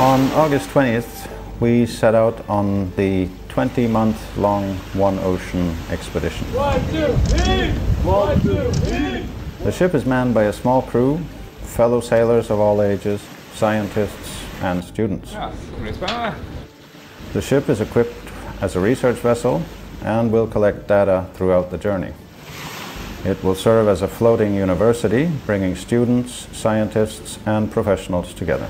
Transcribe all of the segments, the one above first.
On August 20th, we set out on the 20 month long One Ocean expedition. The ship is manned by a small crew, fellow sailors of all ages, scientists, and students. Ja, det blir spennende. The ship is equipped as a research vessel and will collect data throughout the journey. It will serve as a floating university, bringing students, scientists, and professionals together.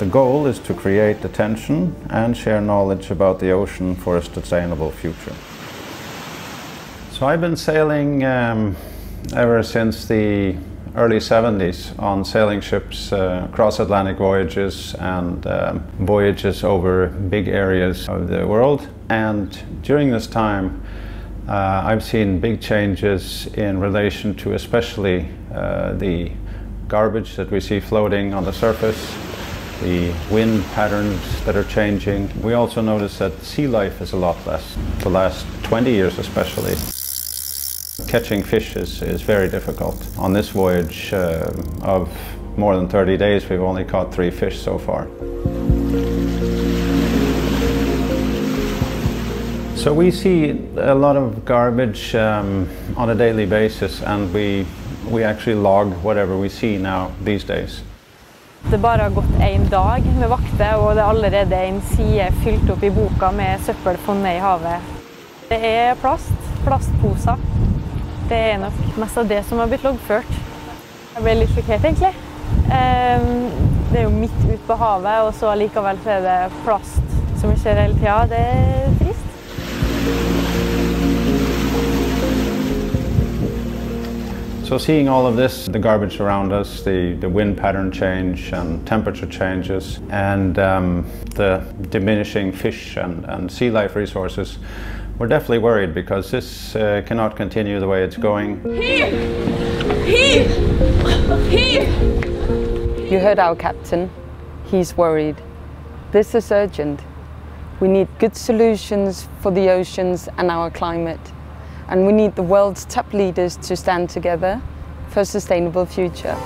The goal is to create attention and share knowledge about the ocean for a sustainable future. So I've been sailing um, ever since the early 70s on sailing ships, uh, cross Atlantic voyages, and um, voyages over big areas of the world. And during this time, uh, I've seen big changes in relation to especially uh, the garbage that we see floating on the surface, the wind patterns that are changing. We also notice that sea life is a lot less, the last 20 years especially. Catching fish is, is very difficult. On this voyage uh, of more than 30 days, we've only caught three fish so far. So we see a lot of garbage um, on a daily basis and we, we actually log whatever we see now these days. Det bare har gått en dag med vakter, og det er allerede en side fylt opp i boka med søppel funnet i havet. Det er plast, plastposer. Det er nok mest av det som har blitt loggført. Jeg ble litt sjokkert, egentlig. Ehm, Det er jo midt ute på havet, og så allikevel er det plast som vi ser hele tida. Det er trist. So seeing all of this, the garbage around us, the, the wind pattern change and temperature changes, and um, the diminishing fish and, and sea life resources, we're definitely worried because this uh, cannot continue the way it's going. You heard our captain. He's worried. This is urgent. We need good solutions for the oceans and our climate. And we need the world's top leaders to stand together for a sustainable future.